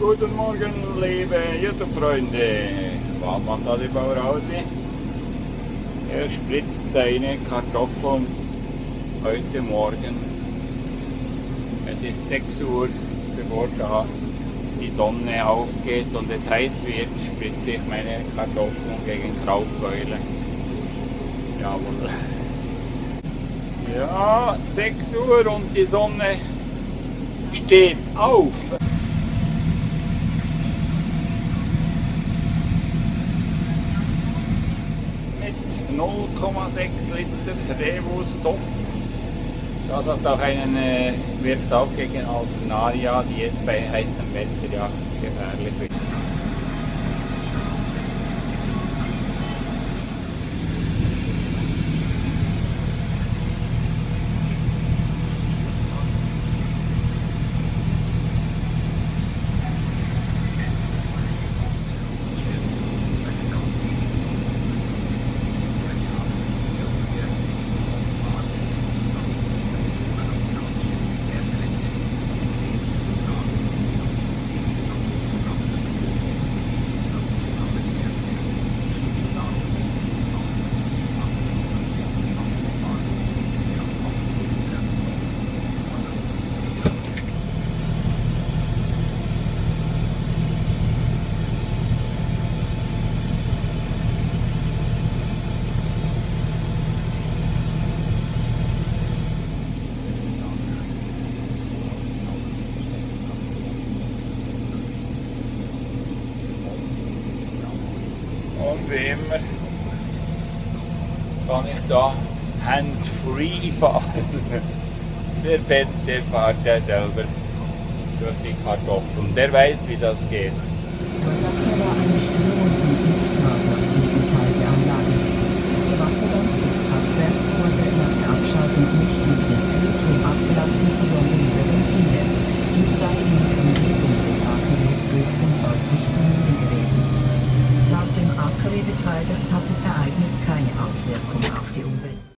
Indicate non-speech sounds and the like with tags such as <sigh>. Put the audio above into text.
Guten Morgen, liebe YouTube-Freunde. Was macht alle Bauraudi? Er spritzt seine Kartoffeln heute Morgen. Es ist 6 Uhr, bevor da die Sonne aufgeht und es heiß wird, spritze ich meine Kartoffeln gegen Krautbeule. Jawohl. Ja, 6 Uhr und die Sonne steht auf. 0,6 Liter Revus Top. Das hat auch einen, äh, wirkt auch gegen Alternaria, die jetzt bei heißem Wetter ja gefährlich wird. Und wie immer kann ich da hand-free fahren. <laughs> Der fährt, der fährt ja selber durch die Kartoffeln. Der weiß, wie das geht. Was aber eine Störung Fall der Tat des keine Auswirkungen auf die Umwelt.